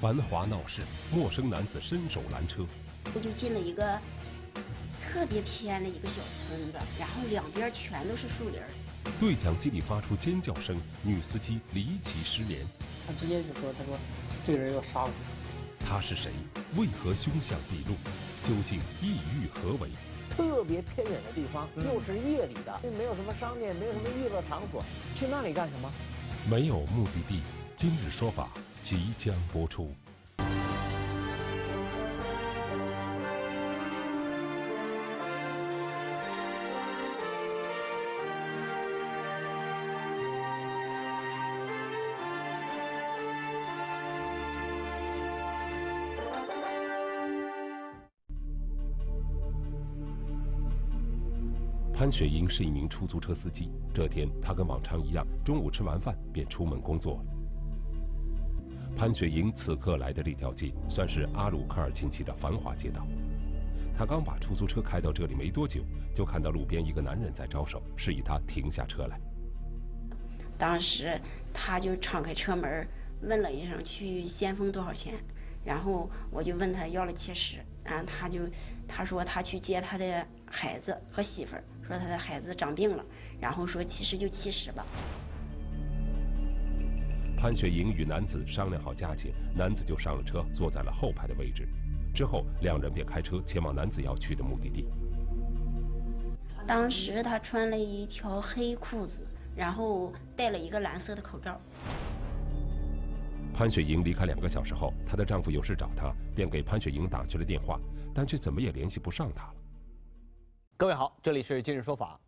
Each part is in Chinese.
繁华闹市，陌生男子伸手拦车。我就进了一个特别偏的一个小村子，然后两边全都是树林。对讲机里发出尖叫声，女司机离奇失联。他直接就说：“他说这个人要杀我。”他是谁？为何凶相毕露？究竟意欲何为？特别偏远的地方，又是夜里的，又没有什么商店，没有什么娱乐场所，去那里干什么？没有目的地。今日说法即将播出。潘雪英是一名出租车司机。这天，他跟往常一样，中午吃完饭便出门工作了。潘雪莹此刻来的这条街，算是阿鲁科尔沁旗的繁华街道。他刚把出租车开到这里没多久，就看到路边一个男人在招手，示意他停下车来。当时他就敞开车门，问了一声：“去先锋多少钱？”然后我就问他要了七十，然后他就他说他去接他的孩子和媳妇儿。说他的孩子长病了，然后说七十就七十吧。潘雪莹与男子商量好价钱，男子就上了车，坐在了后排的位置。之后两人便开车前往男子要去的目的地。当时他穿了一条黑裤子，然后戴了一个蓝色的口罩。潘雪莹离开两个小时后，她的丈夫有事找她，便给潘雪莹打去了电话，但却怎么也联系不上她了。各位好，这里是今日说法。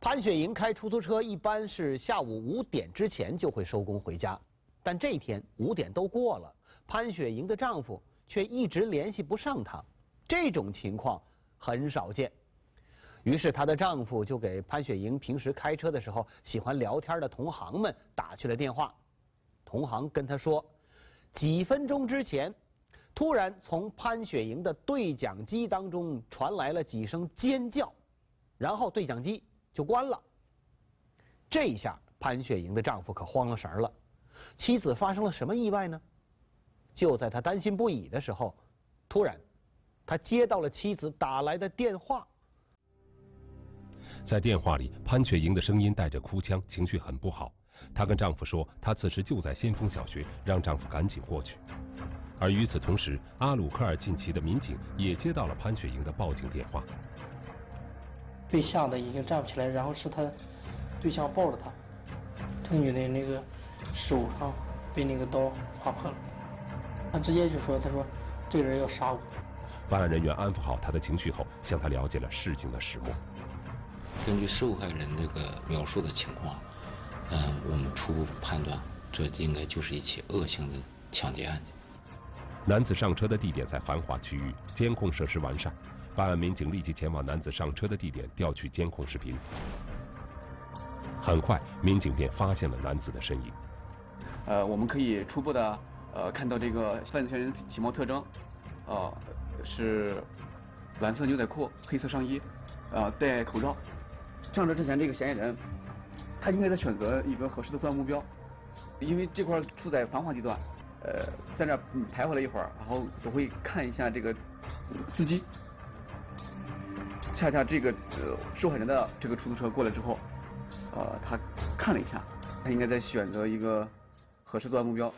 潘雪莹开出租车一般是下午五点之前就会收工回家，但这天五点都过了，潘雪莹的丈夫却一直联系不上她，这种情况很少见。于是她的丈夫就给潘雪莹平时开车的时候喜欢聊天的同行们打去了电话，同行跟他说，几分钟之前。突然，从潘雪莹的对讲机当中传来了几声尖叫，然后对讲机就关了。这一下，潘雪莹的丈夫可慌了神儿了，妻子发生了什么意外呢？就在他担心不已的时候，突然，他接到了妻子打来的电话。在电话里，潘雪莹的声音带着哭腔，情绪很不好。她跟丈夫说，她此时就在先锋小学，让丈夫赶紧过去。而与此同时，阿鲁科尔沁旗的民警也接到了潘雪莹的报警电话。被吓得已经站不起来，然后是他对象抱着他，这个女的那个手上被那个刀划破了，他直接就说：“他说这个人要杀我。”办案人员安抚好他的情绪后，向他了解了事情的始末。根据受害人这个描述的情况，嗯，我们初步判断，这应该就是一起恶性的抢劫案件。男子上车的地点在繁华区域，监控设施完善。办案民警立即前往男子上车的地点调取监控视频。很快，民警便发现了男子的身影。呃，我们可以初步的呃看到这个犯罪嫌疑人体貌特征，呃，是蓝色牛仔裤、黑色上衣，呃，戴口罩。上车之前，这个嫌疑人他应该在选择一个合适的作案目标，因为这块处在繁华地段。呃，在那徘徊了一会儿，然后都会看一下这个司机。恰恰这个呃受害人的这个出租车过来之后，呃，他看了一下，他应该在选择一个合适作案目标。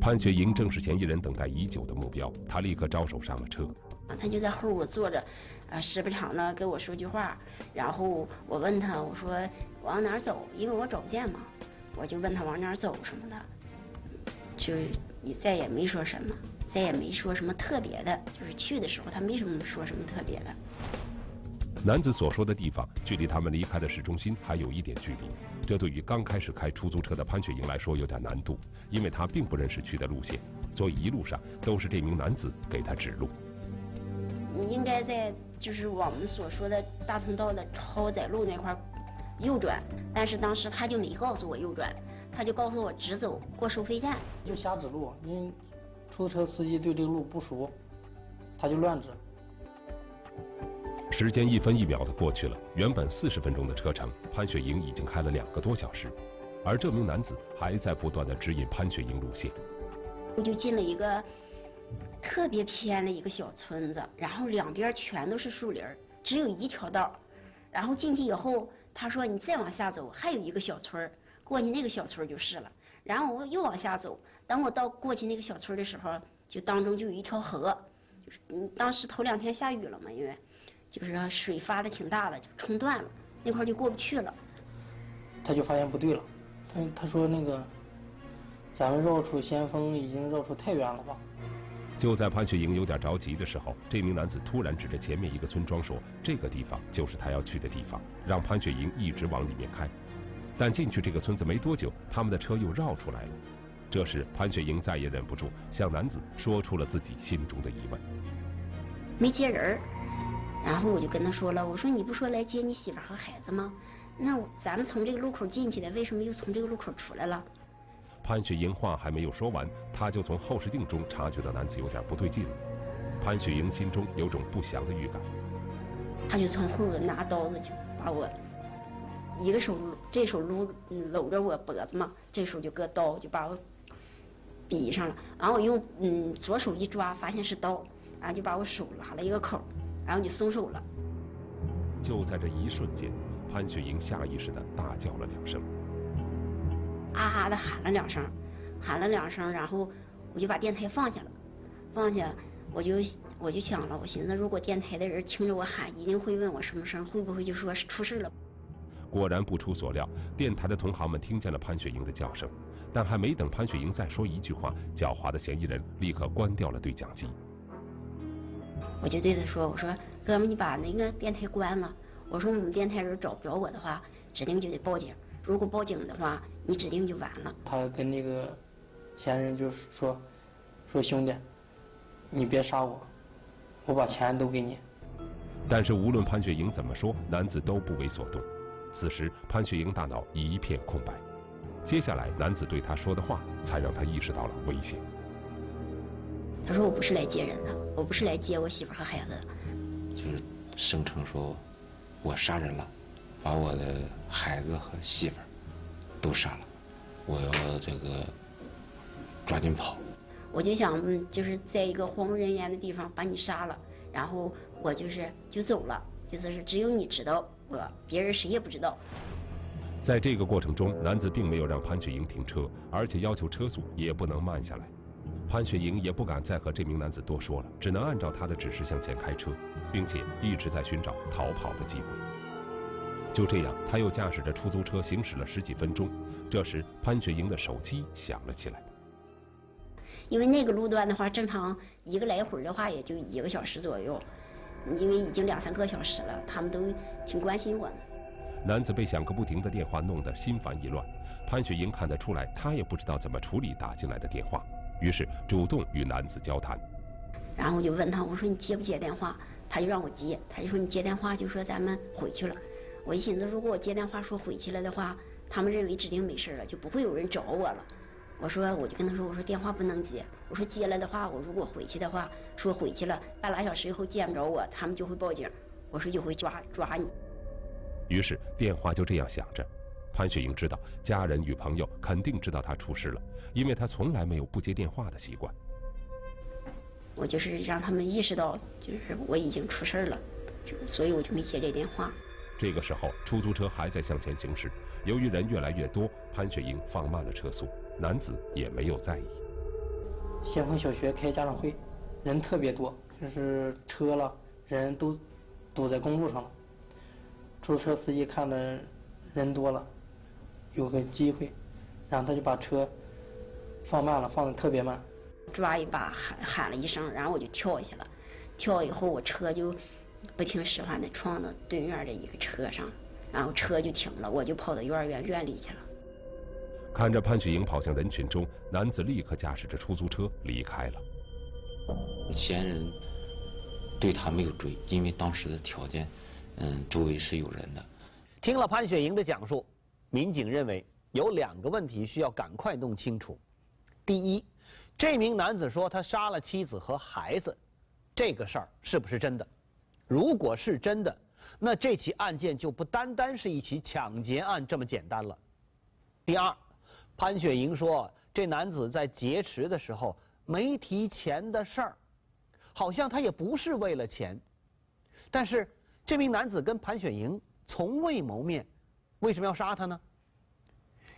潘雪莹正是嫌疑人等待已久的目标，他立刻招手上了车。他就在后屋坐着，啊，时不常的跟我说句话，然后我问他，我说往哪儿走？因为我找不见嘛，我就问他往哪儿走什么的，就也再也没说什么，再也没说什么特别的，就是去的时候他没什么说什么特别的。男子所说的地方距离他们离开的市中心还有一点距离，这对于刚开始开出租车的潘雪莹来说有点难度，因为她并不认识去的路线，所以一路上都是这名男子给她指路。你应该在就是我们所说的大通道的超载路那块右转，但是当时他就没告诉我右转，他就告诉我直走过收费站，就瞎指路，因为出租车司机对这个路不熟，他就乱指。时间一分一秒的过去了，原本四十分钟的车程，潘雪莹已经开了两个多小时。而这名男子还在不断的指引潘雪莹路线。我就进了一个特别偏的一个小村子，然后两边全都是树林只有一条道然后进去以后，他说：“你再往下走，还有一个小村过去那个小村就是了。”然后我又往下走，等我到过去那个小村的时候，就当中就有一条河，就是嗯，当时头两天下雨了嘛，因为就是水发的挺大的，就冲断了，那块就过不去了。他就发现不对了，他他说那个，咱们绕出先锋已经绕出太远了吧？就在潘雪莹有点着急的时候，这名男子突然指着前面一个村庄说：“这个地方就是他要去的地方。”让潘雪莹一直往里面开。但进去这个村子没多久，他们的车又绕出来了。这时潘雪莹再也忍不住，向男子说出了自己心中的疑问：“没接人儿。”然后我就跟他说了：“我说你不说来接你媳妇和孩子吗？那咱们从这个路口进去的，为什么又从这个路口出来了？”潘雪莹话还没有说完，他就从后视镜中察觉到男子有点不对劲了。潘雪莹心中有种不祥的预感。他就从后边拿刀子就把我，一个手这手撸搂着我脖子嘛，这手就搁刀就把我逼上了。然后我用嗯左手一抓，发现是刀，然后就把我手拉了一个口，然后就松手了。就在这一瞬间，潘雪莹下意识的大叫了两声。啊啊的喊了两声，喊了两声，然后我就把电台放下了，放下，我就我就想了，我寻思如果电台的人听着我喊，一定会问我什么声，会不会就说是出事了？果然不出所料，电台的同行们听见了潘雪莹的叫声，但还没等潘雪莹再说一句话，狡猾的嫌疑人立刻关掉了对讲机。我就对他说：“我说哥们，你把那个电台关了。我说我们电台人找不着我的话，指定就得报警。如果报警的话，你指定就完了。”他跟那个嫌疑人就说：“说兄弟，你别杀我，我把钱都给你。”但是无论潘雪莹怎么说，男子都不为所动。此时潘雪英大脑一片空白，接下来男子对她说的话，才让她意识到了危险。他说：“我不是来接人的，我不是来接我媳妇和孩子。”就是声称说，我杀人了，把我的孩子和媳妇都杀了，我要这个抓紧跑。我就想，嗯，就是在一个荒无人烟的地方把你杀了，然后我就是就走了，意思是只有你知道我，别人谁也不知道。在这个过程中，男子并没有让潘雪莹停车，而且要求车速也不能慢下来。潘雪莹也不敢再和这名男子多说了，只能按照他的指示向前开车，并且一直在寻找逃跑的机会。就这样，他又驾驶着出租车行驶了十几分钟。这时，潘雪莹的手机响了起来。因为那个路段的话，正常一个来回的话也就一个小时左右，因为已经两三个小时了，他们都挺关心我的。男子被响个不停的电话弄得心烦意乱，潘雪莹看得出来，他也不知道怎么处理打进来的电话。于是主动与男子交谈，然后我就问他，我说你接不接电话？他就让我接，他就说你接电话就说咱们回去了。我一寻思，如果我接电话说回去了的话，他们认为指定没事了，就不会有人找我了。我说我就跟他说，我说电话不能接，我说接了的话，我如果回去的话，说回去了半拉小时以后见不着我，他们就会报警，我说就会抓抓你。于是电话就这样响着。潘雪莹知道家人与朋友肯定知道她出事了，因为她从来没有不接电话的习惯。我就是让他们意识到，就是我已经出事了，就所以我就没接这电话。这个时候，出租车还在向前行驶，由于人越来越多，潘雪莹放慢了车速，男子也没有在意。先锋小学开家长会，人特别多，就是车了，人都堵在公路上了。出租车司机看的人多了。有个机会，然后他就把车放慢了，放的特别慢，抓一把喊喊了一声，然后我就跳下去了。跳以后，我车就不听使唤的撞到对面的一个车上，然后车就停了，我就跑到幼儿园院里去了。看着潘雪莹跑向人群中，男子立刻驾驶着出租车离开了。嫌疑人对他没有追，因为当时的条件，嗯，周围是有人的。听了潘雪莹的讲述。民警认为有两个问题需要赶快弄清楚。第一，这名男子说他杀了妻子和孩子，这个事儿是不是真的？如果是真的，那这起案件就不单单是一起抢劫案这么简单了。第二，潘雪莹说，这男子在劫持的时候没提钱的事儿，好像他也不是为了钱。但是这名男子跟潘雪莹从未谋面，为什么要杀他呢？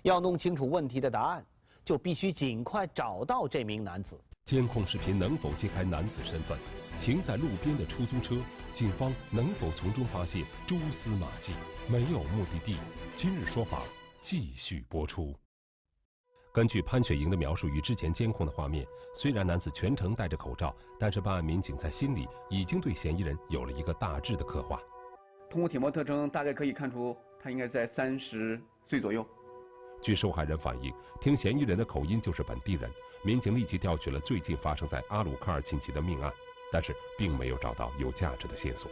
要弄清楚问题的答案，就必须尽快找到这名男子。监控视频能否揭开男子身份？停在路边的出租车，警方能否从中发现蛛丝马迹？没有目的地，今日说法继续播出。根据潘雪莹的描述与之前监控的画面，虽然男子全程戴着口罩，但是办案民警在心里已经对嫌疑人有了一个大致的刻画。通过体貌特征，大概可以看出他应该在三十岁左右。据受害人反映，听嫌疑人的口音就是本地人。民警立即调取了最近发生在阿鲁科尔沁旗的命案。但是并没有找到有价值的线索，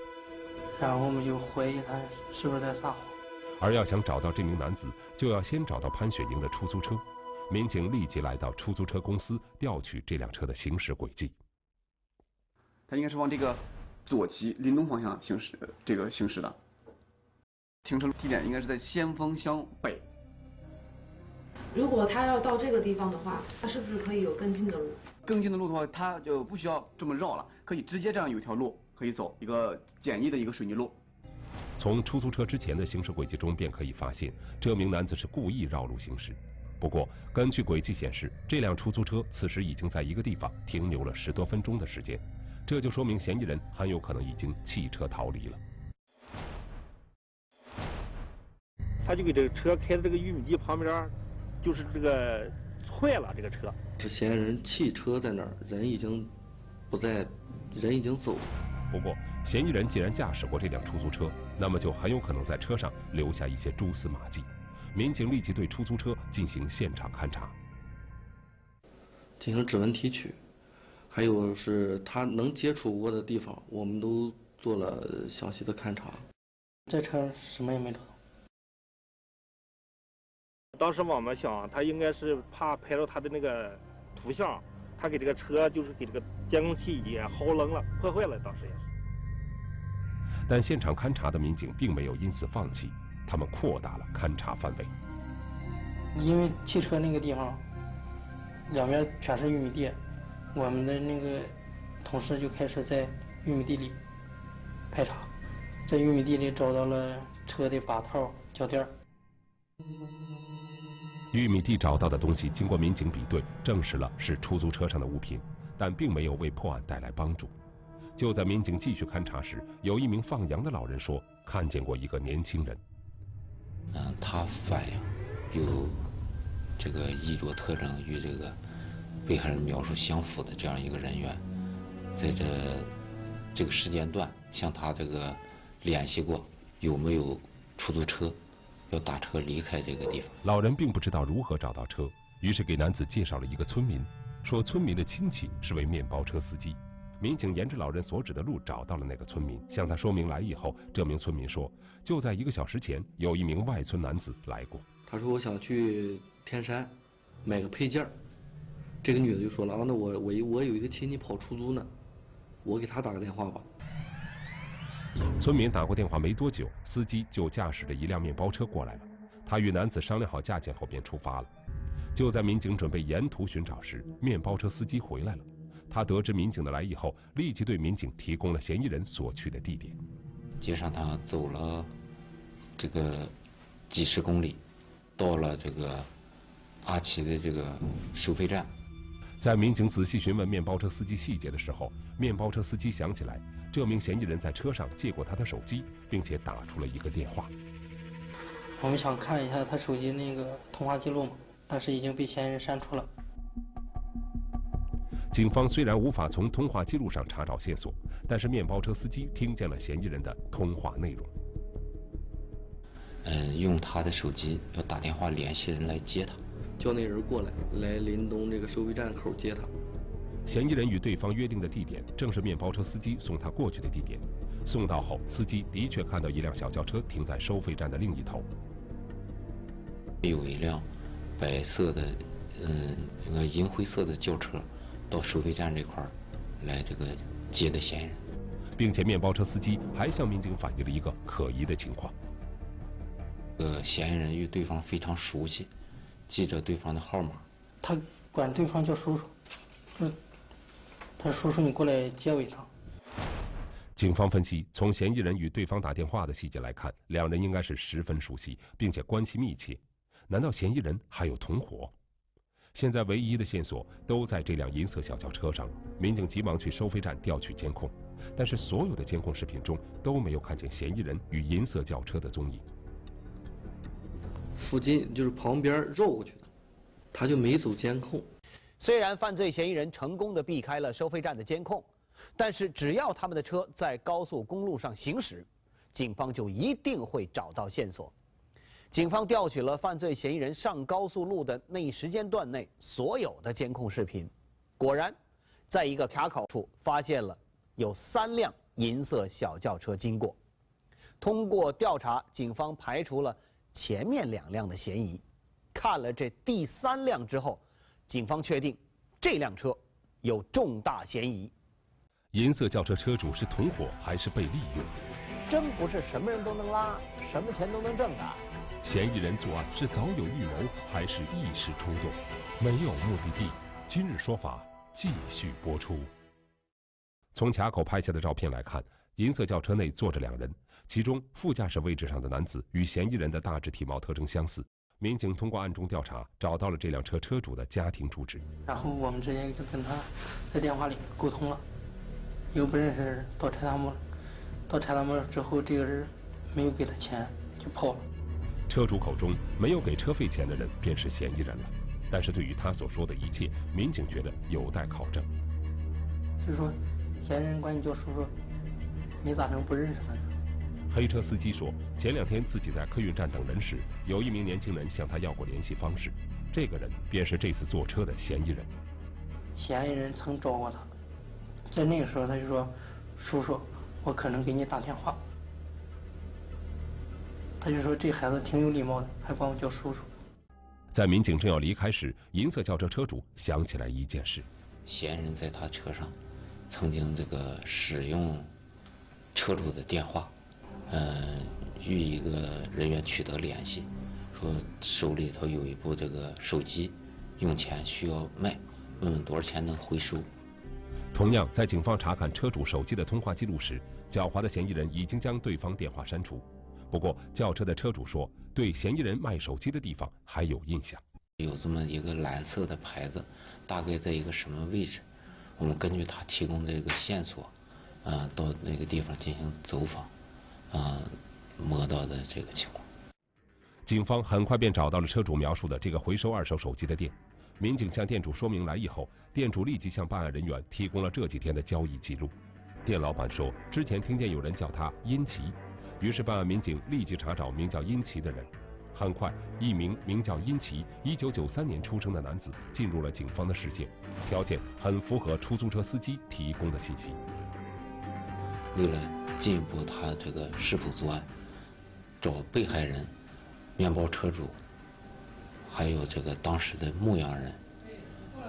然后我们就怀疑他是不是在撒谎。而要想找到这名男子，就要先找到潘雪莹的出租车。民警立即来到出租车公司调取这辆车的行驶轨迹。他应该是往这个左旗林东方向行驶，这个行驶的。停车地点应该是在先锋乡北。如果他要到这个地方的话，他是不是可以有更近的路？更近的路的话，他就不需要这么绕了，可以直接这样有条路可以走，一个简易的一个水泥路。从出租车之前的行驶轨迹中便可以发现，这名男子是故意绕路行驶。不过，根据轨迹显示，这辆出租车此时已经在一个地方停留了十多分钟的时间，这就说明嫌疑人很有可能已经弃车逃离了。他就给这个车开到这个玉米地旁边，就是这个。踹了，这个车是嫌疑人弃车在那儿，人已经不在，人已经走了。不过，嫌疑人既然驾驶过这辆出租车，那么就很有可能在车上留下一些蛛丝马迹。民警立即对出租车进行现场勘查，进行指纹提取，还有是他能接触过的地方，我们都做了详细的勘查。这车什么也没找到。当时我们想，他应该是怕拍到他的那个图像，他给这个车就是给这个监控器也薅扔了，破坏了。当时也是。但现场勘查的民警并没有因此放弃，他们扩大了勘查范围。因为汽车那个地方，两边全是玉米地，我们的那个同事就开始在玉米地里排查，在玉米地里找到了车的把套、脚垫。玉米地找到的东西，经过民警比对，证实了是出租车上的物品，但并没有为破案带来帮助。就在民警继续勘查时，有一名放羊的老人说，看见过一个年轻人。嗯，他反映有这个衣着特征与这个被害人描述相符的这样一个人员，在这这个时间段向他这个联系过，有没有出租车？要打车离开这个地方。老人并不知道如何找到车，于是给男子介绍了一个村民，说村民的亲戚是位面包车司机。民警沿着老人所指的路找到了那个村民，向他说明来意后，这名村民说，就在一个小时前，有一名外村男子来过。他说：“我想去天山买个配件这个女的就说了：“啊，那我我我有一个亲戚跑出租呢，我给他打个电话吧。”村民打过电话没多久，司机就驾驶着一辆面包车过来了。他与男子商量好价钱后便出发了。就在民警准备沿途寻找时，面包车司机回来了。他得知民警的来意后，立即对民警提供了嫌疑人所去的地点。接上他走了这个几十公里，到了这个阿奇的这个收费站。在民警仔细询问面包车司机细节的时候，面包车司机想起来，这名嫌疑人在车上借过他的手机，并且打出了一个电话。我们想看一下他手机那个通话记录嘛，但是已经被嫌疑人删除了。警方虽然无法从通话记录上查找线索，但是面包车司机听见了嫌疑人的通话内容。嗯，用他的手机要打电话联系人来接他。叫那人过来，来临东这个收费站口接他。嫌疑人与对方约定的地点，正是面包车司机送他过去的地点。送到后，司机的确看到一辆小轿车停在收费站的另一头。有一辆白色的，嗯，那个银灰色的轿车，到收费站这块儿来这个接的嫌疑人，并且面包车司机还向民警反映了一个可疑的情况。呃，嫌疑人与对方非常熟悉。记着对方的号码。他管对方叫叔叔，嗯，他说叔叔你过来接我一趟。警方分析，从嫌疑人与对方打电话的细节来看，两人应该是十分熟悉，并且关系密切。难道嫌疑人还有同伙？现在唯一的线索都在这辆银色小轿车上。民警急忙去收费站调取监控，但是所有的监控视频中都没有看见嫌疑人与银色轿车的踪影。附近就是旁边绕过去的，他就没走监控。虽然犯罪嫌疑人成功的避开了收费站的监控。但是，只要他们的车在高速公路上行驶，警方就一定会找到线索。警方调取了犯罪嫌疑人上高速路的那一时间段内所有的监控视频，果然，在一个卡口处发现了有三辆银色小轿车经过。通过调查，警方排除了前面两辆的嫌疑，看了这第三辆之后，警方确定这辆车有重大嫌疑。银色轿车车主是同伙还是被利用？真不是什么人都能拉，什么钱都能挣的。嫌疑人作案是早有预谋还是一时冲动？没有目的地。今日说法继续播出。从卡口拍下的照片来看，银色轿车内坐着两人，其中副驾驶位置上的男子与嫌疑人的大致体貌特征相似。民警通过暗中调查，找到了这辆车车主的家庭住址。然后我们直接就跟他在电话里沟通了。又不认识人，到柴达木，到柴达木之后，这个人没有给他钱，就跑了。车主口中没有给车费钱的人便是嫌疑人了，但是对于他所说的一切，民警觉得有待考证。就说，嫌疑人管你叫叔叔，你咋能不认识他呢？黑车司机说，前两天自己在客运站等人时，有一名年轻人向他要过联系方式，这个人便是这次坐车的嫌疑人。嫌疑人曾找过他。在那个时候，他就说：“叔叔，我可能给你打电话。”他就说：“这孩子挺有礼貌的，还管我叫叔叔。”在民警正要离开时，银色轿车车主想起来一件事：嫌疑人在他车上曾经这个使用车主的电话，嗯，与一个人员取得联系，说手里头有一部这个手机，用钱需要卖，问问多少钱能回收。同样，在警方查看车主手机的通话记录时，狡猾的嫌疑人已经将对方电话删除。不过，轿车的车主说，对嫌疑人卖手机的地方还有印象，有这么一个蓝色的牌子，大概在一个什么位置？我们根据他提供的这个线索，啊，到那个地方进行走访，啊，摸到的这个情况。警方很快便找到了车主描述的这个回收二手手机的店。民警向店主说明来意后，店主立即向办案人员提供了这几天的交易记录。店老板说，之前听见有人叫他殷奇，于是办案民警立即查找名叫殷奇的人。很快，一名名叫殷奇、1993年出生的男子进入了警方的视线，条件很符合出租车司机提供的信息。为了进一步他这个是否作案，找被害人、面包车主。还有这个当时的牧羊人，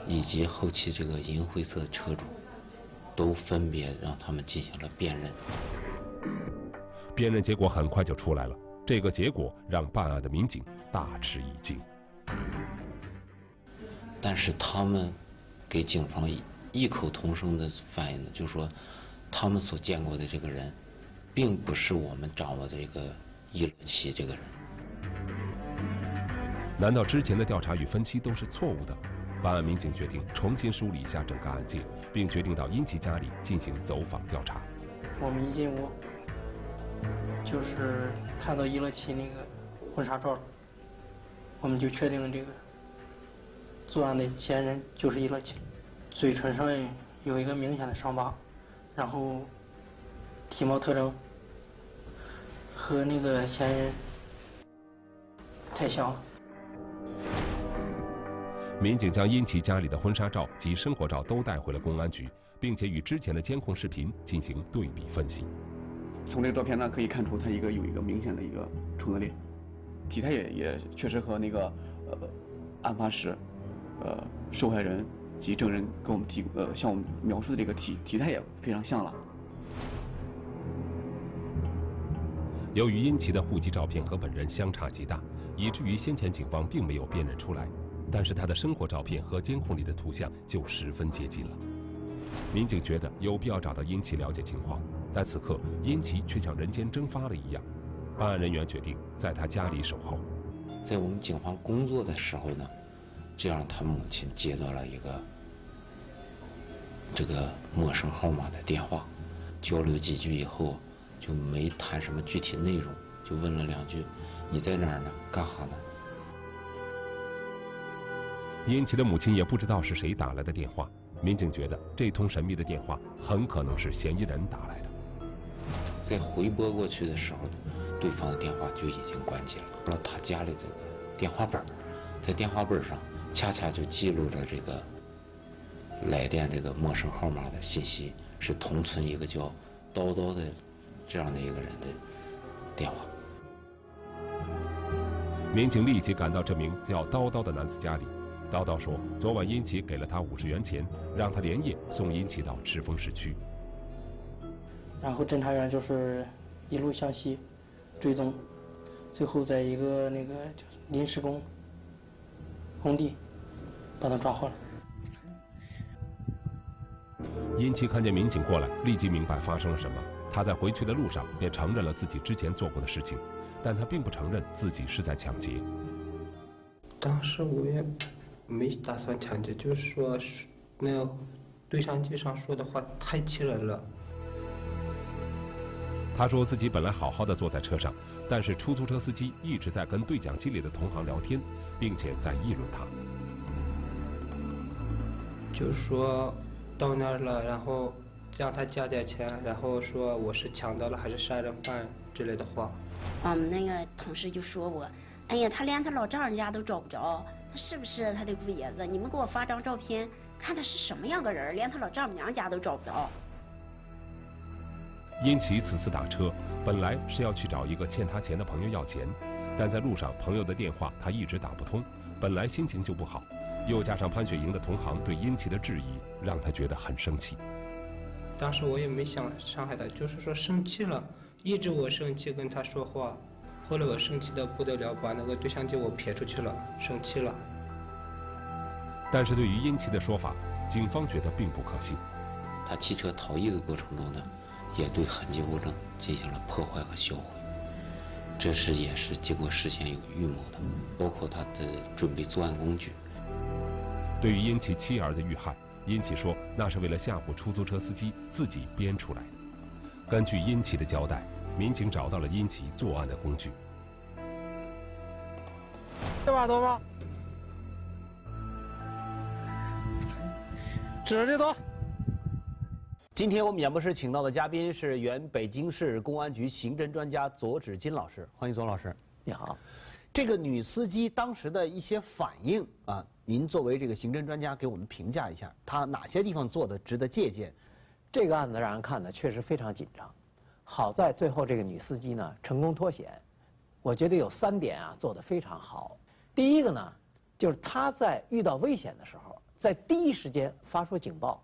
以及后期这个银灰色车主，都分别让他们进行了辨认。辨认结果很快就出来了，这个结果让办案的民警大吃一惊。但是他们给警方异口同声的反映的，就是说，他们所见过的这个人，并不是我们掌握的这个伊乐奇这个人。难道之前的调查与分析都是错误的？办案民警决定重新梳理一下整个案件，并决定到殷奇家里进行走访调查。我们一进屋，就是看到伊乐奇那个婚纱照，我们就确定这个作案的嫌疑人就是伊乐奇。嘴唇上有一个明显的伤疤，然后体貌特征和那个嫌疑人太像了。民警将殷奇家里的婚纱照及生活照都带回了公安局，并且与之前的监控视频进行对比分析。从这个照片呢，可以看出他一个有一个明显的一个重合裂，体态也也确实和那个呃案发时呃受害人及证人给我们提呃向我们描述的这个体体态也非常像了。由于殷琪的户籍照片和本人相差极大，以至于先前警方并没有辨认出来，但是他的生活照片和监控里的图像就十分接近了。民警觉得有必要找到殷琪了解情况，但此刻殷琪却像人间蒸发了一样。办案人员决定在他家里守候。在我们警方工作的时候呢，这样他母亲接到了一个这个陌生号码的电话，交流几句以后，就没谈什么具体内容，就问了两句：“你在哪儿呢？干哈呢？”殷琪的母亲也不知道是谁打来的电话。民警觉得这通神秘的电话很可能是嫌疑人打来的。在回拨过去的时候，对方的电话就已经关机了。了他家里这个电话本，在电话本上恰恰就记录着这个来电这个陌生号码的信息，是同村一个叫叨叨的这样的一个人的电话。民警立即赶到这名叫叨叨的男子家里。叨叨说，昨晚殷奇给了他五十元钱，让他连夜送殷奇到赤峰市区。然后侦查员就是一路向西追踪，最后在一个那个就是临时工工地把他抓获了。殷奇看见民警过来，立即明白发生了什么。他在回去的路上便承认了自己之前做过的事情，但他并不承认自己是在抢劫。当时我也。没打算抢劫，就是说，那对讲机上说的话太气人了。他说自己本来好好的坐在车上，但是出租车司机一直在跟对讲机里的同行聊天，并且在议论他。就是说到那儿了，然后让他加点钱，然后说我是抢到了还是杀人犯之类的话。我们那个同事就说我，哎呀，他连他老丈人家都找不着。他是不是他的姑爷子？你们给我发张照片，看他是什么样个人，连他老丈母娘家都找不着。殷奇此次打车，本来是要去找一个欠他钱的朋友要钱，但在路上朋友的电话他一直打不通，本来心情就不好，又加上潘雪莹的同行对殷奇的质疑，让他觉得很生气。当时我也没想伤害他，就是说生气了，一直我生气跟他说话。后来我生气的不得了，把那个对讲机我撇出去了，生气了。但是对于殷奇的说法，警方觉得并不可信。他骑车逃逸的过程中呢，也对痕迹物证进行了破坏和销毁，这是也是经过事先有预谋的，包括他的准备作案工具。对于殷奇妻儿的遇害，殷奇说那是为了吓唬出租车司机，自己编出来的。根据殷奇的交代。民警找到了殷奇作案的工具。这把刀吗？指着刀。今天我们演播室请到的嘉宾是原北京市公安局刑侦专家左芷金老师，欢迎左老师。你好。这个女司机当时的一些反应啊，您作为这个刑侦专家给我们评价一下，她哪些地方做的值得借鉴？这个案子让人看的确实非常紧张。好在最后这个女司机呢成功脱险，我觉得有三点啊做得非常好。第一个呢，就是她在遇到危险的时候，在第一时间发出警报，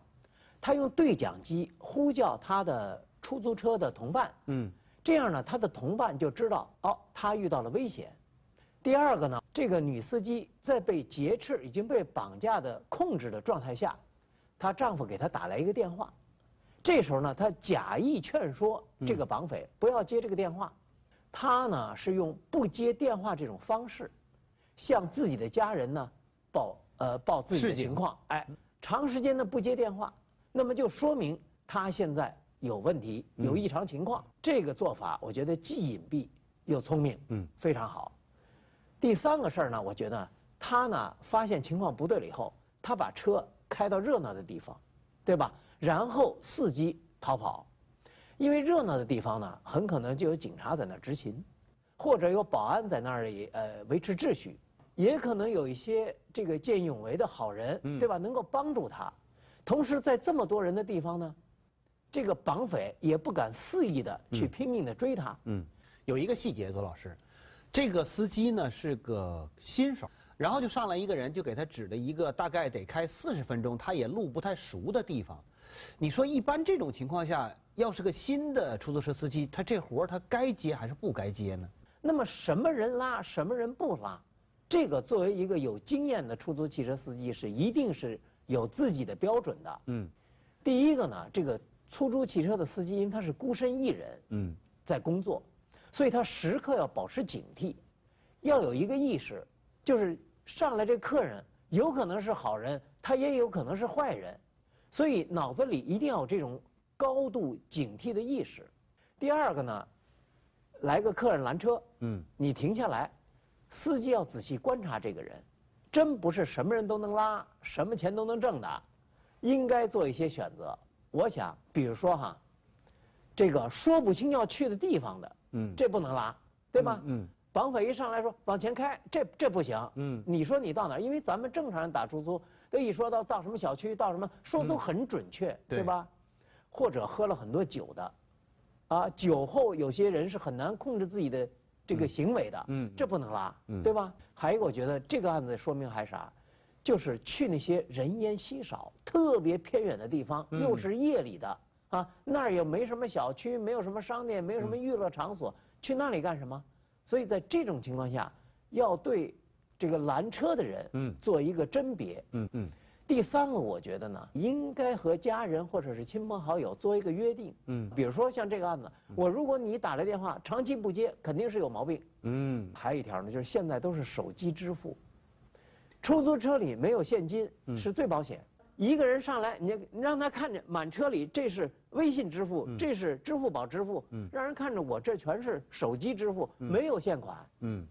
她用对讲机呼叫他的出租车的同伴，嗯，这样呢，他的同伴就知道哦，他遇到了危险。第二个呢，这个女司机在被劫持、已经被绑架的控制的状态下，她丈夫给她打来一个电话。这时候呢，她假意劝说这个绑匪不要接这个电话，她呢是用不接电话这种方式，向自己的家人呢报呃报自己的情况。哎，长时间的不接电话，那么就说明他现在有问题，有异常情况。这个做法我觉得既隐蔽又聪明，嗯，非常好。第三个事儿呢，我觉得他呢发现情况不对了以后，他把车开到热闹的地方，对吧？然后伺机逃跑，因为热闹的地方呢，很可能就有警察在那儿执勤，或者有保安在那里呃维持秩序，也可能有一些这个见义勇为的好人，对吧？能够帮助他。同时，在这么多人的地方呢，这个绑匪也不敢肆意的去拼命的追他。嗯，有一个细节，左老师，这个司机呢是个新手，然后就上来一个人，就给他指了一个大概得开四十分钟，他也路不太熟的地方。你说一般这种情况下，要是个新的出租车司机，他这活儿他该接还是不该接呢？那么什么人拉，什么人不拉？这个作为一个有经验的出租汽车司机是一定是有自己的标准的。嗯，第一个呢，这个出租汽车的司机因为他是孤身一人，嗯，在工作，所以他时刻要保持警惕，要有一个意识，就是上来这客人有可能是好人，他也有可能是坏人，所以脑子里一定要有这种高度警惕的意识。第二个呢，来个客人拦车，嗯，你停下来，司机要仔细观察这个人，真不是什么人都能拉，什么钱都能挣的，应该做一些选择。我想，比如说哈，这个说不清要去的地方的，嗯，这不能拉，对吧？嗯，绑匪一上来说往前开，这这不行。嗯，你说你到哪儿？因为咱们正常人打出租，都一说到到什么小区，到什么说都很准确，对吧？或者喝了很多酒的。啊，酒后有些人是很难控制自己的这个行为的，嗯，这不能拉，嗯，对吧？还有一个，我觉得这个案子说明还啥，就是去那些人烟稀少、特别偏远的地方，又是夜里的啊，那儿也没什么小区，没有什么商店，没有什么娱乐场所，去那里干什么？所以在这种情况下，要对这个拦车的人，嗯，做一个甄别，嗯嗯。第三个，我觉得呢，应该和家人或者是亲朋好友做一个约定。嗯，比如说像这个案子，我如果你打来电话长期不接，肯定是有毛病。嗯，还有一条呢，就是现在都是手机支付，出租车里没有现金是最保险。一个人上来，你你让他看着满车里这是微信支付，这是支付宝支付，让人看着我这全是手机支付，没有现款。嗯，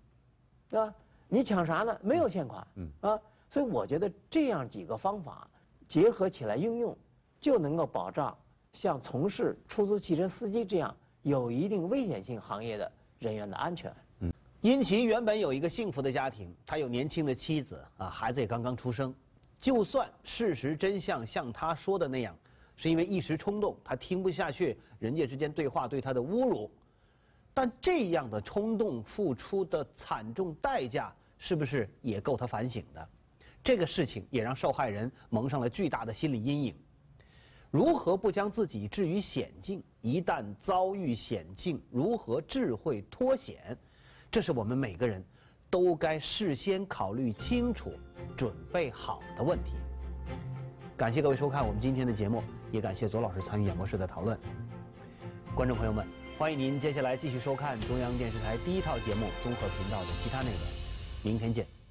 对吧？你抢啥呢？没有现款。嗯啊。所以我觉得这样几个方法结合起来应用，就能够保障像从事出租汽车司机这样有一定危险性行业的人员的安全。嗯，殷奇原本有一个幸福的家庭，他有年轻的妻子啊，孩子也刚刚出生。就算事实真相像他说的那样，是因为一时冲动，他听不下去人家之间对话对他的侮辱，但这样的冲动付出的惨重代价，是不是也够他反省的？这个事情也让受害人蒙上了巨大的心理阴影。如何不将自己置于险境？一旦遭遇险境，如何智慧脱险？这是我们每个人都该事先考虑清楚、准备好的问题。感谢各位收看我们今天的节目，也感谢左老师参与演播室的讨论。观众朋友们，欢迎您接下来继续收看中央电视台第一套节目综合频道的其他内容。明天见。